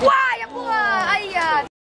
Wow!